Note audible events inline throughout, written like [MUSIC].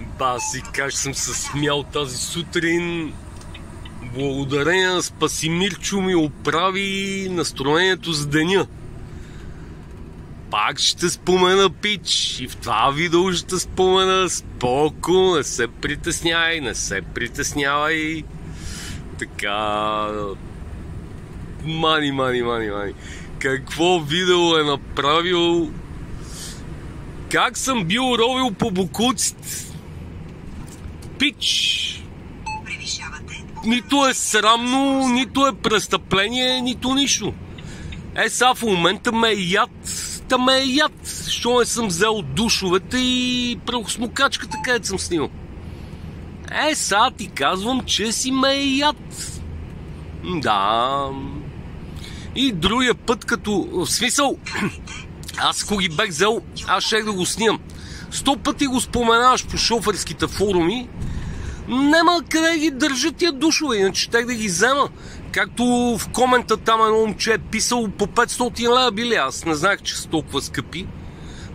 Баси, как съм се смял тази сутрин. Благодарение на Спасимирчо ми оправи настроението за деня. Пак ще спомена Пич и в това видео ще спомена споко, не се притеснявай, не се притеснявай. Така... Мани, мани, мани, мани. Какво видео е направил как съм бил ровил по букуците? Пич! Нито е срамно, нито е престъпление, нито нищо. Е, сега в момента ме е яд. Та ме е яд. Що не съм взел душовете и прахосмокачката, където съм снимал. Е, сега ти казвам, че си ме е яд. Да. И другия път, като... В смисъл... Аз ако ги бех взел, аз ще да го снимам. Сто пъти го споменаваш по шоферските форуми, няма къде ги държат тия душове, иначе ще да ги взема. Както в комента там едно момче е писал по 500 лева били, аз не знаех, че са толкова скъпи.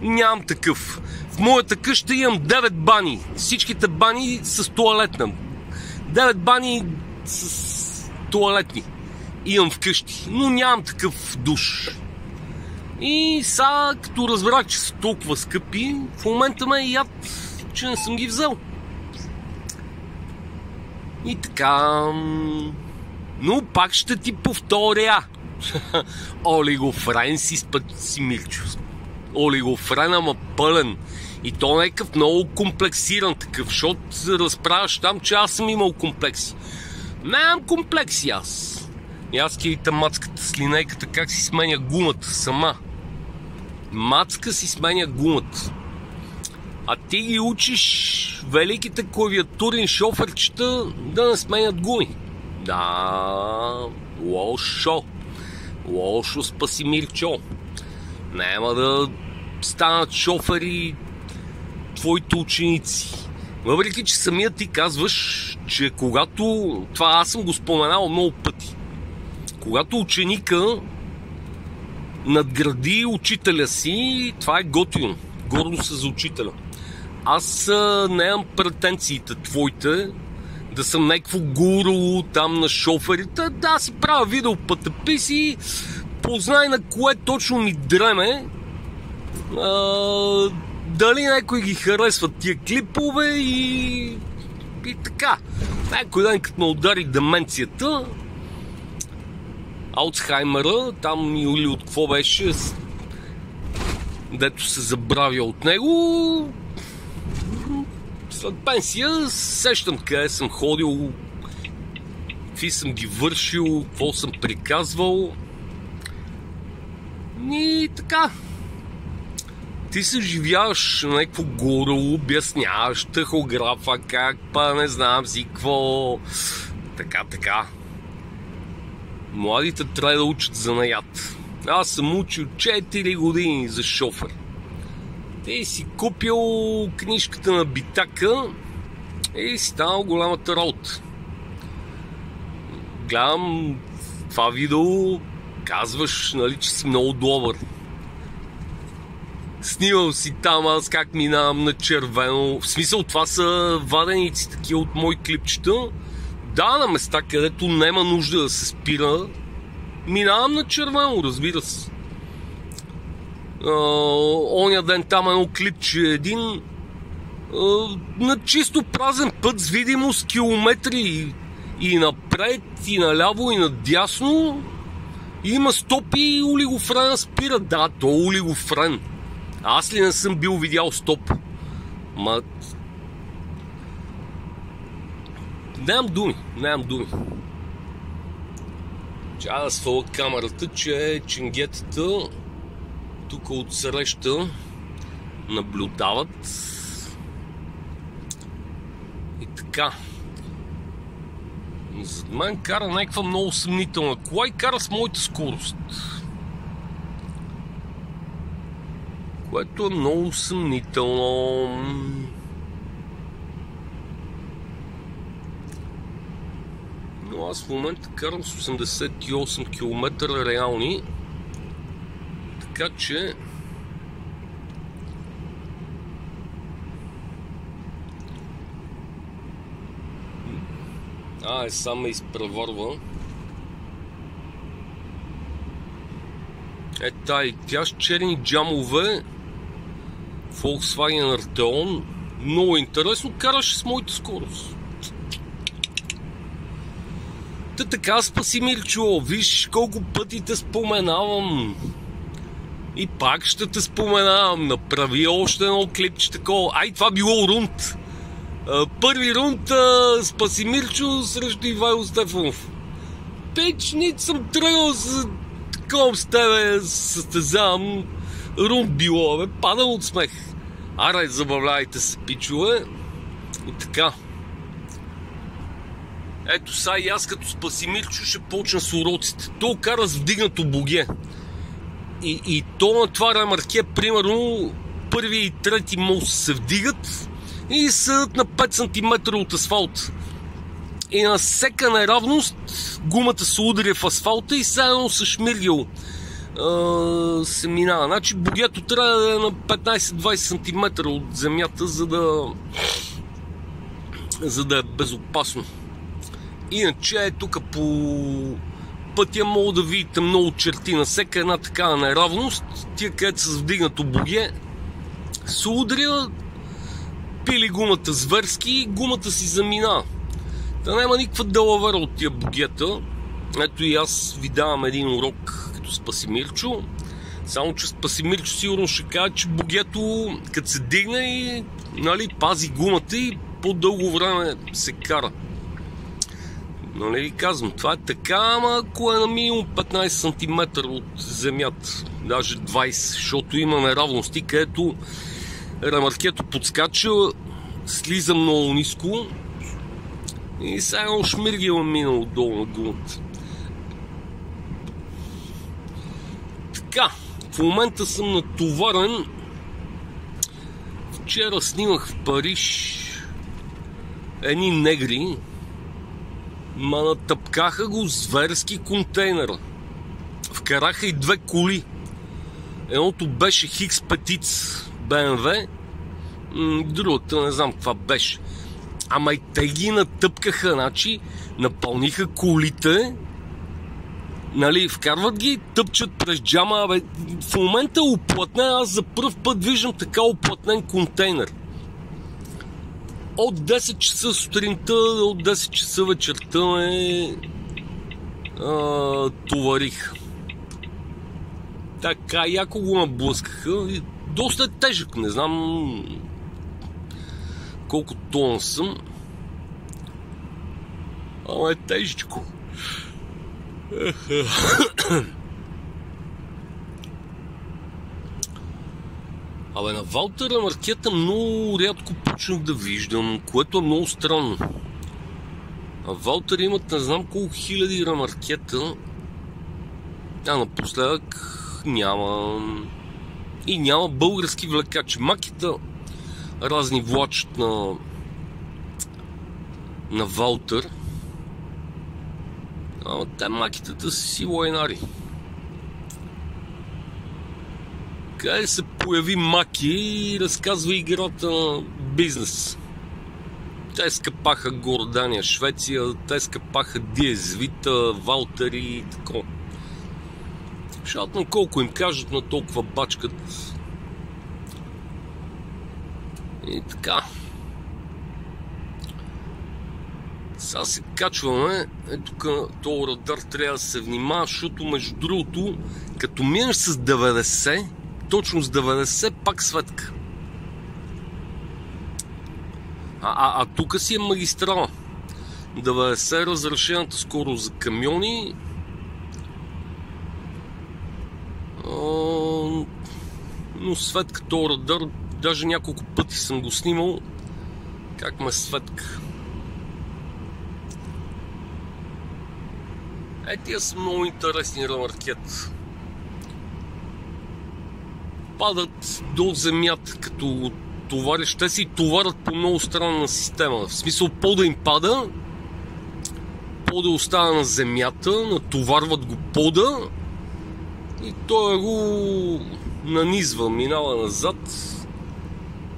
Нямам такъв. В моята къща имам 9 бани. Всичките бани с туалетна. 9 бани с туалетни. Имам вкъщи, но нямам такъв душ. И сега, като разбрах, че са толкова скъпи, в момента ме е яд, че не съм ги взел. И така... Но пак ще ти повторя. [LAUGHS] Олигофрен си си Милчо. Олигофрен, ама пълен. И то не е много комплексиран такъв, защото разправяш там, че аз съм имал комплекси. Нямам комплекси аз. И аз кирите мацката с линейката как си сменя гумата сама. Мацка си сменя гумата. А ти ги учиш великите клавиатурни шоферчета да не сменят гуми. Да, лошо. Лошо спаси Мирчо. Няма да станат шофери твоите ученици. Въпреки, че самият ти казваш, че когато... Това аз съм го споменал много пъти. Когато ученика надгради учителя си, това е готино. Гордо за учителя. Аз нямам претенциите твоите, да съм някакво гуру там на шоферите. Да, си правя видео пътеписи, познай на кое точно ми дреме. А, дали някой ги харесва тия клипове и, и така. Някой ден като ме удари деменцията, Алцхаймера, там или от какво беше, дето се забравя от него. След пенсия сещам къде съм ходил, какви съм ги вършил, какво съм приказвал. И така. Ти се живяваш на някакво горе, обясняваш тахографа, как па не знам си какво. Така, така. Младите трябва да учат занаят. Аз съм учил 4 години за шофер. Те си купил книжката на Битака и си станал голямата работа. Гледам това видео, казваш, нали, че си много добър. Снимал си там аз как минавам на червено. В смисъл това са ваденици такива от мои клипчета да, на места, където няма нужда да се спира, минавам на червено, разбира се. оня ден там едно клипче един на чисто празен път с видимост километри и напред, и наляво, и надясно. Има стопи и олигофрена спира. Да, то е олигофрен. Аз ли не съм бил видял стоп? Ма Нямам думи, нямам думи. Чая да сваля камерата, че ченгетата тук от среща наблюдават. И така. Зад мен кара някаква много съмнителна и кара с моята скорост. Което е много съмнително. аз в момента карам с 88 км реални, така че А, е само изпреварва. Е, тай, тя с черни джамове, Volkswagen Arteon, много интересно, караше с моята скорост. Та така, спаси Мирчо, виж колко пъти те споменавам. И пак ще те споменавам. Направи още едно клипче такова. Ай, това било рунд. Първи рунд спаси Мирчо срещу Ивайло Стефанов. Печниц съм тръгнал с такова с тебе, състезавам. Рунд било, бе, падам от смех. Арай, забавлявайте се, пичове. И така. Ето сега и аз като Спасимирчо ще почна с уроците. То кара с вдигнато боге. И, и то на това ремарке, примерно, първи и трети мост се вдигат и съдат на 5 см от асфалт. И на всека неравност гумата се ударя в асфалта и само с шмиргил се минава. Значи богето трябва да е на 15-20 см от земята, за да, за да е безопасно. Иначе е тук по пътя мога да видите много черти на всяка една такава неравност. Тия където с вдигнато боге се удря, пили гумата зверски, гумата си замина. Да няма никаква делавера от тия богета. Ето и аз ви давам един урок като Спасимирчо. Само, че Спасимирчо сигурно ще каже, че богето като се дигне и нали, пази гумата и по-дълго време се кара. Но не ви казвам, това е така, ама ако е на минимум 15 см от земята, даже 20, защото има неравности, където ремаркето подскача, слиза много ниско и сега едно шмиргила минал отдолу на гумата. Така, в момента съм натоварен. Вчера снимах в Париж едни негри, Ма натъпкаха го зверски контейнера. Вкараха и две коли. Едното беше Хикс Петиц BMW, другата не знам каква беше. Ама и те ги натъпкаха, значи напълниха колите, нали, вкарват ги, тъпчат през джама, абе, в момента оплътнен, аз за първ път виждам така оплътнен контейнер от 10 часа сутринта до 10 часа вечерта ме а, товарих. Така, яко го наблъскаха. Доста е тежък, не знам колко тона съм. Ама е тежичко. Абе, на Валтера маркета много рядко почнах да виждам, което е много странно. А Валтер имат не знам колко хиляди ремаркета, а напоследък няма. И няма български влекачи. Макета разни влачат на на Валтер. А те макетата си лайнари. Къде се появи Маки и разказва играта на бизнес. Те скъпаха Гордания, Швеция, те скъпаха Диез, Вита, Валтери и така. Защото колко им кажат на толкова бачкат. И така. Сега се качваме. Ето тук този радар трябва да се внимава, защото между другото, като минеш с 90, точно с 90 пак светка. А, а, а тук си е магистрала. 90 е разрешената скорост за камиони. А, но светка то радар, даже няколко пъти съм го снимал. Как ме светка. Е, тия са много интересни ремаркет падат до земята, като товариш. Те си товарят по много странна система. В смисъл по да им пада, по да остава на земята, натоварват го пода и той го нанизва, минава назад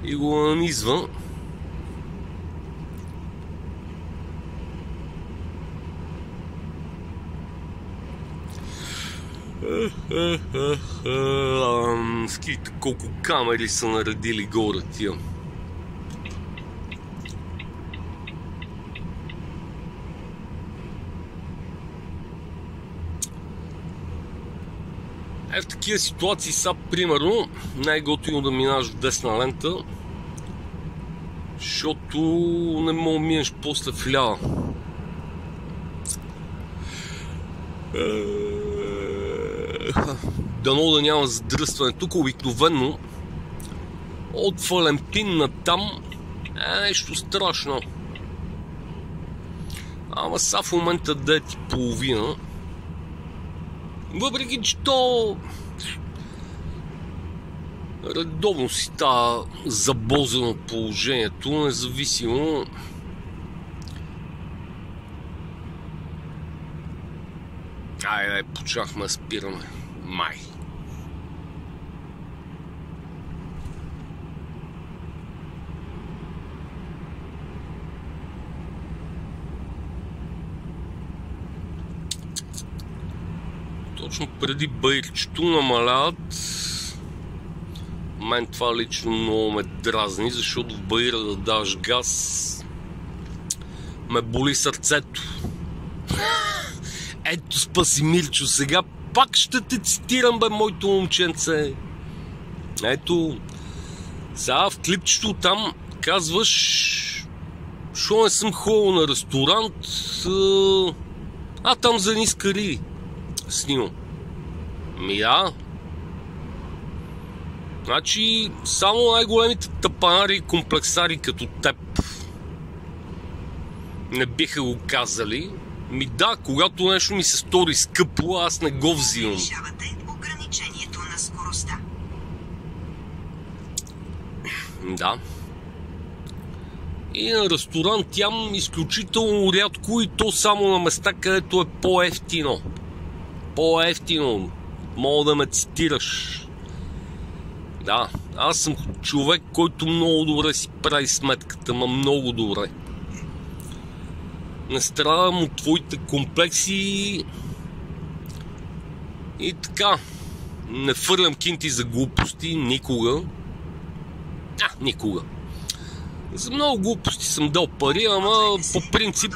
и го нанизва. Ските колко камери са наредили горе тия. Е, в такива ситуации са, примерно, най-готино да минаш в десна лента, защото не мога минеш после в лява. Дано да няма задръстване. Тук обикновено от Валентин на там е нещо страшно. Ама са в момента да ти половина. Въпреки, че то редовно си та забозено положението, независимо Айде, почнахме спираме. Май. Точно преди бейрчето намаляват мен това лично много ме дразни, защото в баира да даш газ ме боли сърцето. Ето спаси Мирчо, сега пак ще те цитирам, бе, моето момченце. Ето, сега в клипчето там казваш, що не съм ходил на ресторант, а там за едни скари снимам. Ми да, Значи, само най-големите тъпанари и комплексари като теб не биха го казали. Ми да, когато нещо ми се стори скъпо, аз не го взимам. ограничението на скоростта. Да. И на ресторант ям изключително рядко и то само на места, където е по-ефтино. По-ефтино. Мога да ме цитираш. Да, аз съм човек, който много добре си прави сметката, ма много добре. Не страдам от твоите комплекси и така. Не фърлям кинти за глупости никога. А, никога. За много глупости съм дал пари, ама по принцип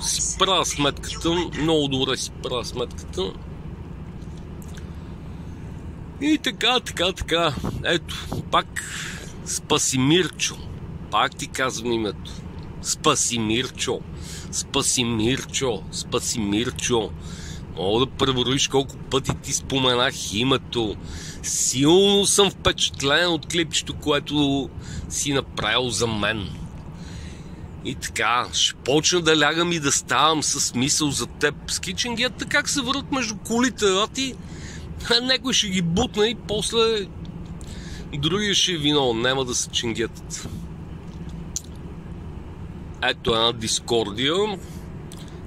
си правя сметката. Много добре си правя сметката. И така, така, така. Ето, пак спаси Мирчо. Пак ти казвам името. Спаси Мирчо. Спаси Мирчо. Спаси Мирчо. Мога да преброиш колко пъти ти споменах името. Силно съм впечатлен от клипчето, което си направил за мен. И така, ще почна да лягам и да ставам с мисъл за теб. С как се върват между колите, а ти Некой ще ги бутне и после другия ще е виновен. Няма да се чингетат. Ето една Дискордия.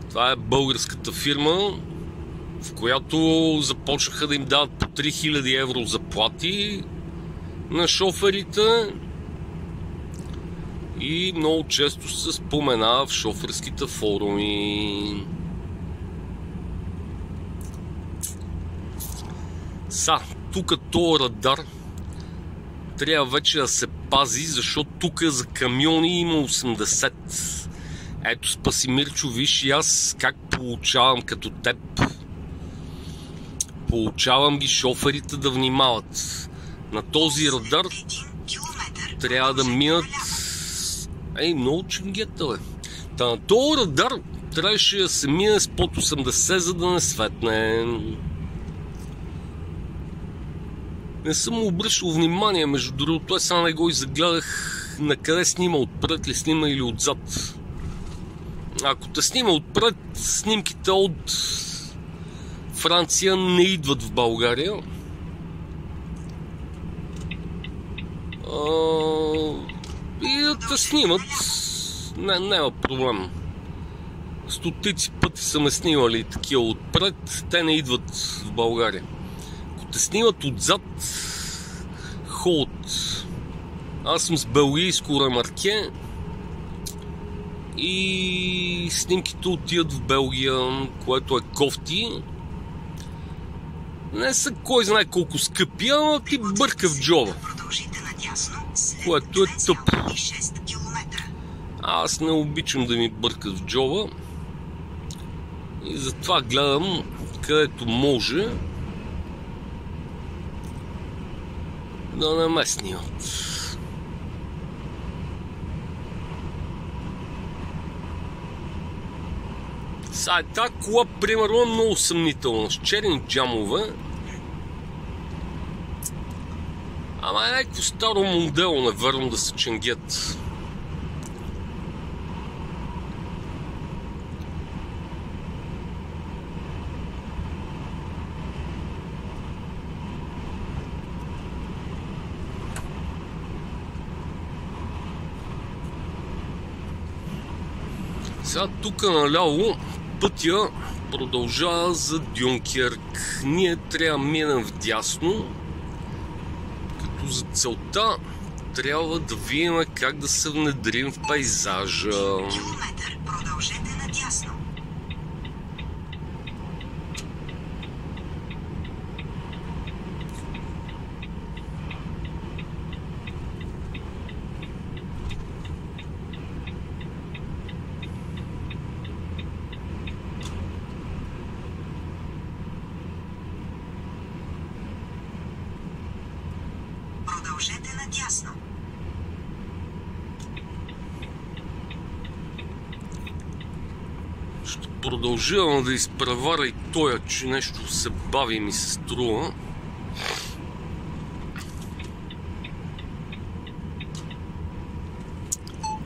Това е българската фирма, в която започнаха да им дават по 3000 евро заплати на шоферите и много често се спомена в шоферските форуми. Са, тук този радар трябва вече да се пази, защото тук за камиони има 80. Ето спаси Мирчо, виж и аз как получавам като теб. Получавам ги шоферите да внимават. На този радар трябва да минат... Ей, много ченгета, бе. Та на този радар трябваше да се мине с под 80, за да не светне. Не съм му обръщал внимание, между другото, аз само не го и загледах на къде снима отпред ли снима или отзад. Ако те снима отпред, снимките от Франция не идват в България. А, и да те снимат, не, няма проблем. Стотици пъти са ме снимали такива отпред, те не идват в България те снимат отзад ход. Аз съм с белгийско ремарке и снимките отиват в Белгия, което е кофти. Не са кой знае колко скъпи, ама ти бърка в джоба. Което е тъпо. Аз не обичам да ми бъркат в джоба. И затова гледам където може да не ме снимат. Сега е тази кола, примерно, е много съмнителна. С черни джамове. Ама е някакво старо модело, не верно да се ченгет. Сега тук наляво пътя продължава за Дюнкерк. Ние трябва да минем вдясно, като за целта трябва да видим как да се внедрим в пейзажа. Километър, продължете надясно. Продължете надясно. Ще продължавам да изпреваря и тоя, че нещо се бави и ми се струва.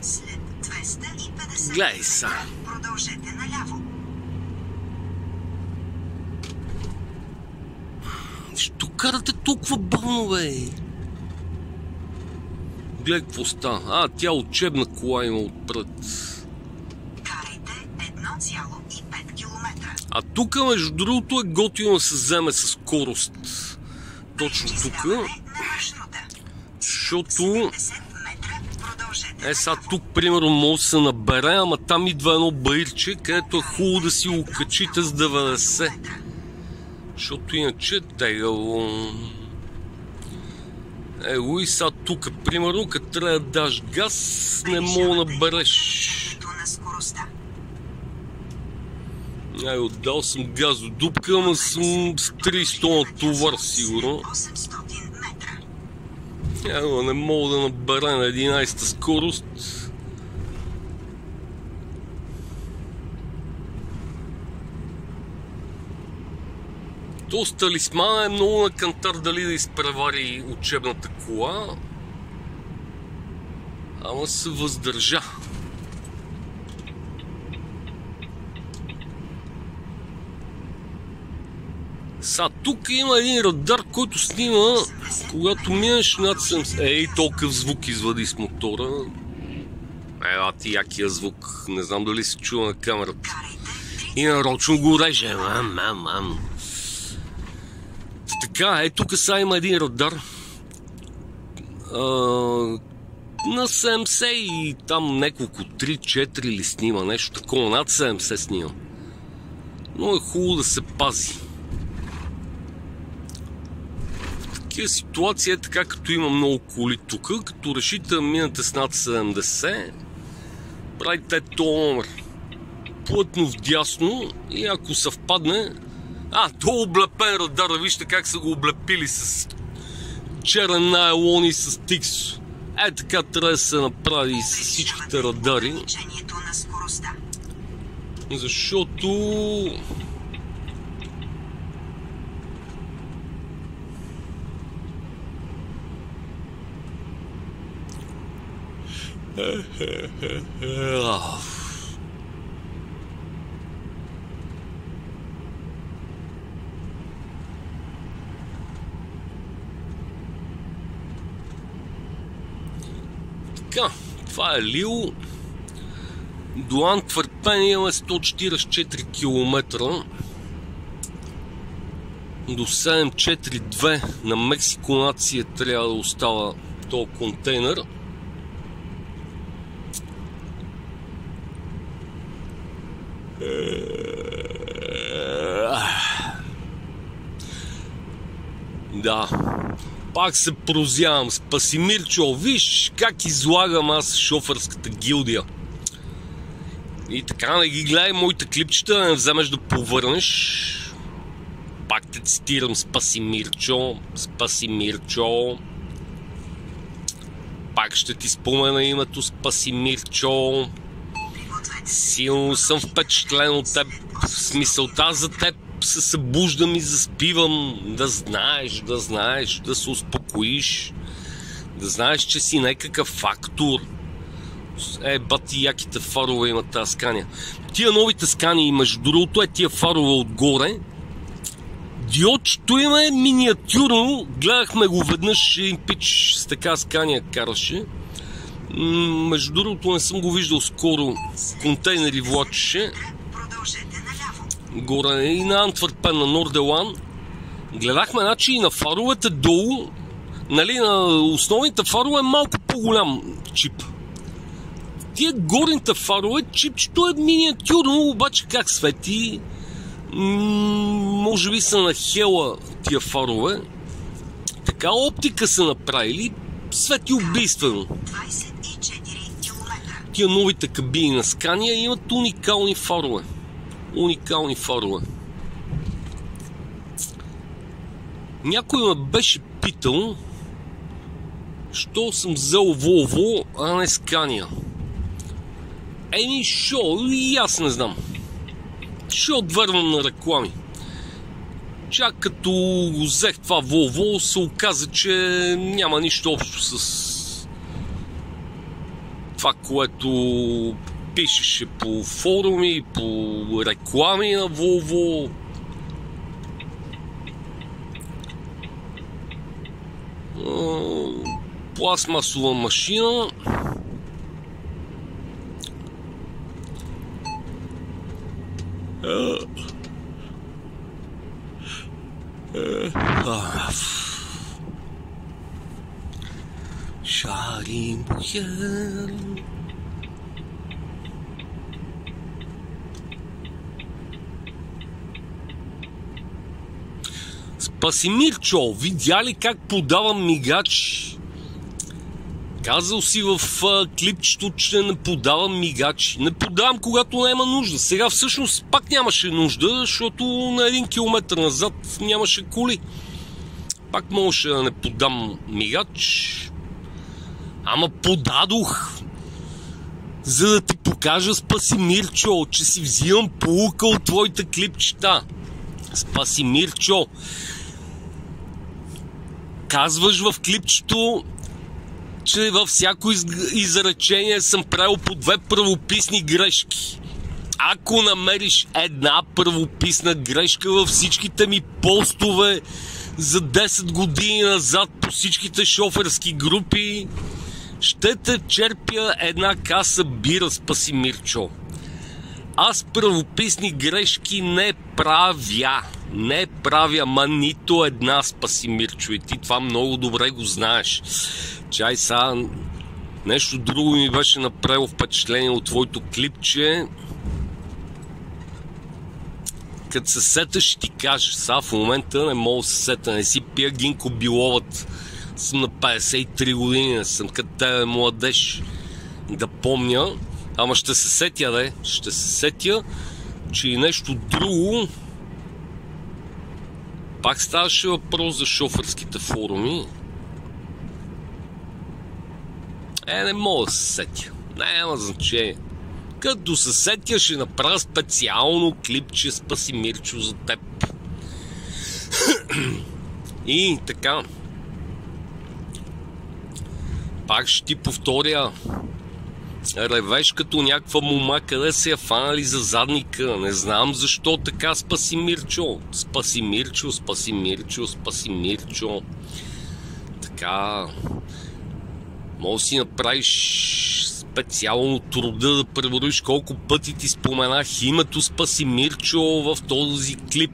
След 250 Гледай са. Продължете наляво. Що карате толкова бавно, бе? Гледай какво става. А, тя учебна кола има отпред. А тук, между другото, е готино да се вземе с скорост. Точно тук. Защото... Е, сега тук, примерно, може да се набере, ама там идва едно баирче, където е хубаво да си окачите с 90. Защото иначе е тегаво. Е, и сега тук, примерно, като трябва да даш газ, не мога да набереш. Ай, отдал съм газ до дупка, ама съм с 300 на товар, сигурно. Е, не мога да набера на 11-та скорост. Тоест талисмана е много на кантар дали да изпревари учебната кола, ама се въздържа. Са, тук има един радар, който снима, когато минеш над 70... Ей, толкова звук извади с мотора. Ела ти якия звук. Не знам дали се чува на камерата. И нарочно го реже. Мам, мам, мам. Така, е, тук сега има един радар. А, на 70 и там няколко 3-4 ли снима, нещо такова, над 70 снима. Но е хубаво да се пази. В такива ситуации е така, като има много коли тук, като решите да минете с над 70, правите номер плътно вдясно и ако съвпадне, а, то облепен радар, вижте как са го облепили с черен найлон и с тикс. Е, така трябва да се направи и с всичките радари. Защото... Ах. Така, това е Лил. До Антверпен имаме 144 км. До 742 на Мексико нация трябва да остава този контейнер. Да. Пак се прозявам. Спаси Мирчо. Виж как излагам аз шофърската гилдия. И така не ги гледай моите клипчета, не вземеш да повърнеш. Пак те цитирам Спаси Мирчо. Спаси Мирчо. Пак ще ти спомена името Спаси Мирчо. Силно съм впечатлен от теб. В смисълта за теб се събуждам и заспивам. Да знаеш, да знаеш, да се успокоиш. Да знаеш, че си някакъв фактор. Е, бати, яките фарове имат тази скания. Тия новите скани, между другото, е тия фарове отгоре. Диодчето има е миниатюрно. Гледахме го веднъж, един пич с така скания караше. Между другото не съм го виждал скоро. Контейнери влачеше. Горе и на Антверпен, на Норделан. Гледахме, значи и на фаровете долу, нали, на основните фарове е малко по-голям чип. Тия горните фарове, чипчето е миниатюрно, обаче как свети? може би са на хела тия фарове. Така оптика са направили, свети убийствено тия новите кабини на Скания имат уникални фарове. Уникални фарове. Някой ме беше питал, що съм взел Volvo, а не Скания. Еми, шо, и аз не знам. Ще отвървам на реклами. Чак като взех това Volvo, се оказа, че няма нищо общо с това, което пишеше по форуми, по реклами на Volvo. Пластмасова машина. Шарим Бухер. Спасимирчо, видя ли как подавам мигач? Казал си в а, клипчето, че не подавам мигач. Не подавам, когато няма нужда. Сега всъщност пак нямаше нужда, защото на един километр назад нямаше коли. Пак можеше да не подам мигач. Ама подадох, за да ти покажа Спаси Мирчо, че си взимам полука от твоите клипчета. Спаси Мирчо. Казваш в клипчето, че във всяко изречение съм правил по две правописни грешки. Ако намериш една правописна грешка във всичките ми постове за 10 години назад по всичките шоферски групи, ще те черпя една каса бира, спаси Мирчо. Аз правописни грешки не правя. Не правя, ма нито една, спаси Мирчо. И ти това много добре го знаеш. Чай са, нещо друго ми беше направило впечатление от твоето клипче. Като се сета ще ти кажа. Са в момента не мога да се сета. Не си пия Гинко Биловът съм на 53 години, съм като тебе младеж. Да помня, ама ще се сетя, да, ще се сетя, че и нещо друго пак ставаше въпрос за шофърските форуми. Е, не мога да се сетя. Няма значение. Като се сетя, ще направя специално клипче Спаси Мирчо за теб. И така. Пак ще ти повторя. Ревеш като някаква мома, къде се е фанали за задника. Не знам защо така спаси Мирчо. Спаси Мирчо, спаси Мирчо, спаси Мирчо. Така. Може си направиш специално труда да преброиш колко пъти ти споменах името Спаси Мирчо в този клип.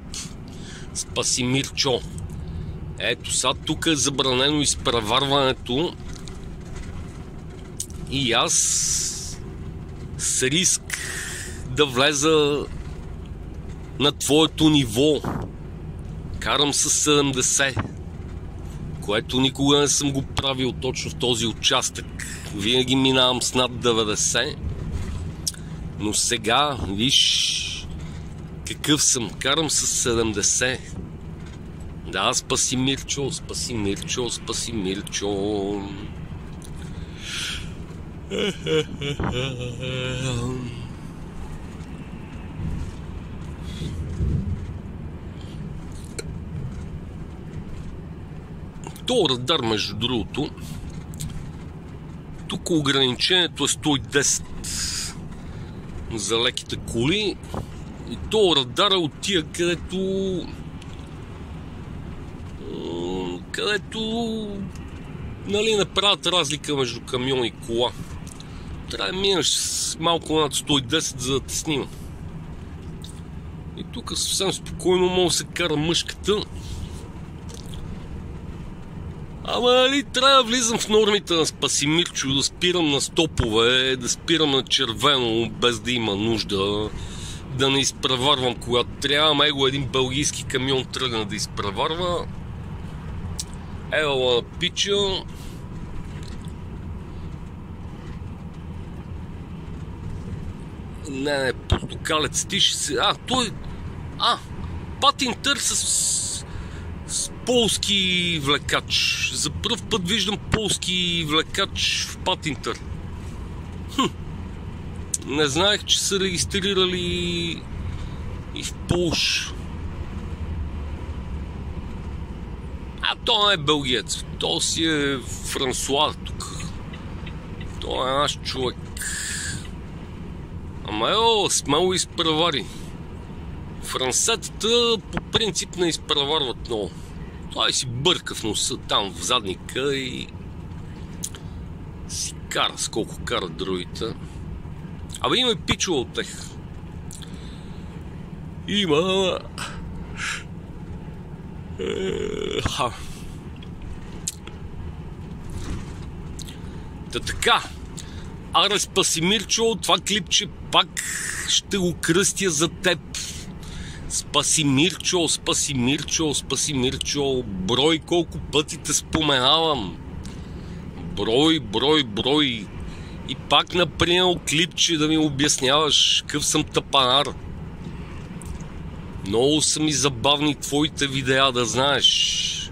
Спаси Мирчо. Ето сега тук е забранено изпреварването и аз с риск да влеза на твоето ниво карам с 70. което никога не съм го правил точно в този участък. Винаги минавам с над 90. Но сега, виж, какъв съм. Карам с 70. Да, спаси Мирчо, спаси Мирчо, спаси Мирчо. То радар, между другото, тук ограничението е 110 за леките коли и то радара от тия, където където нали, не правят разлика между камион и кола. Трябва да минеш малко над 110, за да те снима. И тук съвсем спокойно мога да се кара мъжката. Ама нали трябва да влизам в нормите на Спасимирчо, да спирам на стопове, да спирам на червено, без да има нужда, да не изпреварвам когато трябва. Его един бългийски камион тръгна да изпреварва. Ела пича. Не, не, портокалец, ти ще се... А, той... А, патинтър с, с полски влекач. За първ път виждам полски влекач в патинтър. Хм. Не знаех, че са регистрирали и в Полш. А то не е бългиец. То си е Франсуа тук. То е наш човек. Ама ео, смело изпревари. Франсетата по принцип не изпреварват много. Той си бърка в носа там в задника и си кара с колко карат другите. Абе има и пичове от тех. Има... Ха. Та така, Аре спаси Мирчо, това клипче пак ще го кръстя за теб. Спаси Мирчо, спаси Мирчо, спаси Мирчо. Брой колко пъти те споменавам. Брой, брой, брой. И пак например клипче да ми обясняваш какъв съм тъпанар. Много са ми забавни твоите видеа, да знаеш.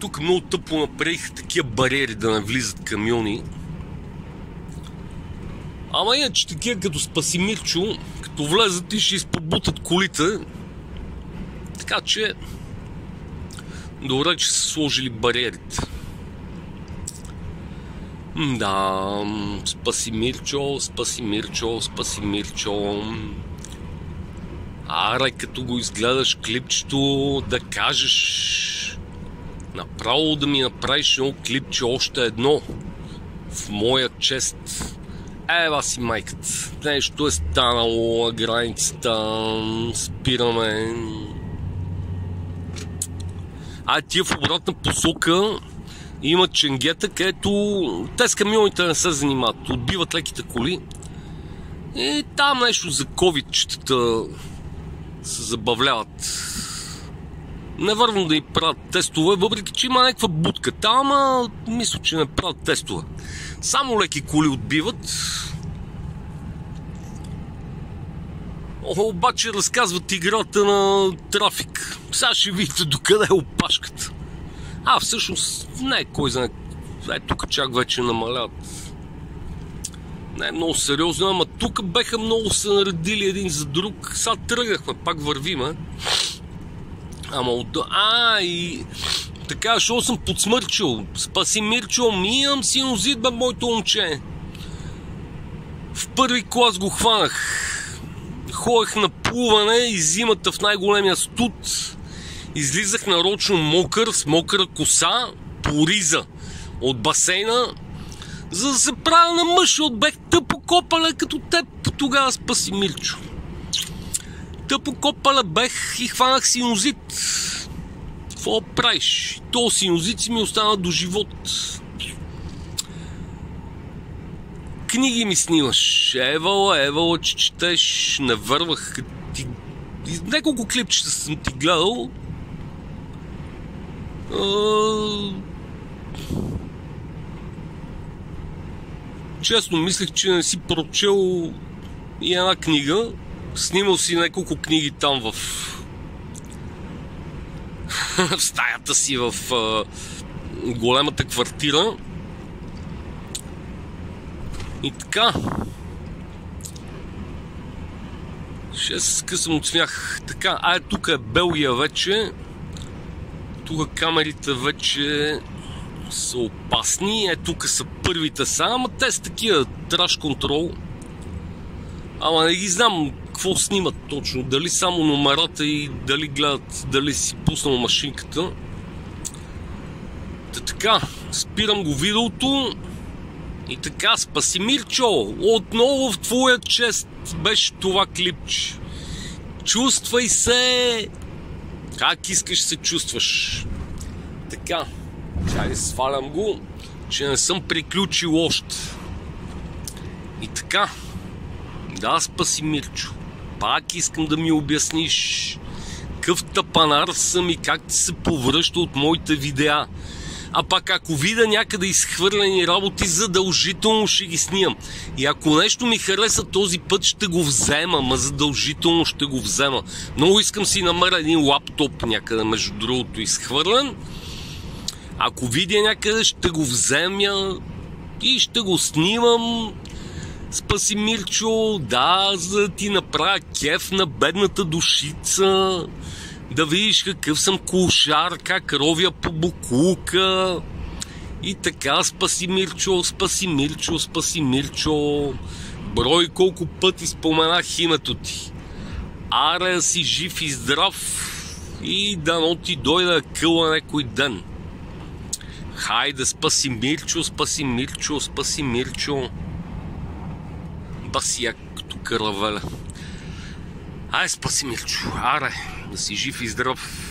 Тук много тъпо направих такива бариери да навлизат камиони. Ама иначе такива като спаси Мирчо, като влезат и ще изпобутат колите. Така че добре, че са сложили бариерите. Да, спаси Мирчо, спаси Мирчо, спаси Мирчо. Аре, като го изгледаш клипчето, да кажеш направо да ми направиш едно клипче още едно в моя чест. Ева си майката. Нещо е станало на границата. Спираме. А тия в обратна посока има ченгета, където те с камионите не се занимават. Отбиват леките коли. И там нещо за ковидчетата се забавляват. Не вървам да ни правят тестове, въпреки че има някаква будка там, ама мисля, че не правят тестове. Само леки коли отбиват. Обаче разказват играта на трафик. Сега ще видите докъде е опашката. А, всъщност, не е кой знае. Е, тук чак вече намаляват не е много сериозно, ама тук беха много се наредили един за друг. Сега тръгнахме, пак вървиме. Ама от... А, и... Така, защото съм подсмърчил. Спаси Мирчо, ми имам синозит, бе, моето момче. В първи клас го хванах. Ходех на плуване и зимата в най-големия студ. Излизах нарочно мокър, с мокра коса, по риза от басейна за да се правя на мъж, от бех тъпо копале като теб, тогава спаси Мирчо. Тъпо копале бех и хванах синозит. Какво правиш? То синозит си ми остана до живот. книги ми снимаш? Евала, евала, че четеш, не вървах. Ти... Неколко клипчета съм ти гледал. А... Честно мислех, че не си прочел и една книга. Снимал си няколко книги там в [LAUGHS] в стаята си в а, големата квартира. И така. Ще се скъсам от смях. Така, а тук е Белгия вече. Тук камерите вече са опасни. Е, тук са първите са, ама те са такива траш контрол. Ама не ги знам какво снимат точно. Дали само номерата и дали гледат, дали си пуснал машинката. Та така, спирам го видеото. И така, спаси Мирчо, отново в твоя чест беше това клипче. Чувствай се! Как искаш се чувстваш? Така, чай свалям го, че не съм приключил още. И така, да, спаси Мирчо. Пак искам да ми обясниш какъв тапанар съм и как ти се повръща от моите видеа. А пак ако видя някъде изхвърлени работи, задължително ще ги снимам. И ако нещо ми хареса този път, ще го взема, ма задължително ще го взема. Много искам си намеря един лаптоп някъде, между другото, изхвърлен. Ако видя някъде, ще го вземя и ще го снимам Спаси Мирчо, да, за да ти направя кеф на бедната душица, да видиш какъв съм кошар, как ровя по букулка. И така, спаси Мирчо, спаси Мирчо, спаси Мирчо. Брой колко пъти споменах името ти. Аре си жив и здрав и дано ти дойда къла някой ден. Хайде, спаси Мирчо, спаси Мирчо, спаси Мирчо баси като кървавеля. Ай, спаси Мирчо, аре, да си жив и здрав.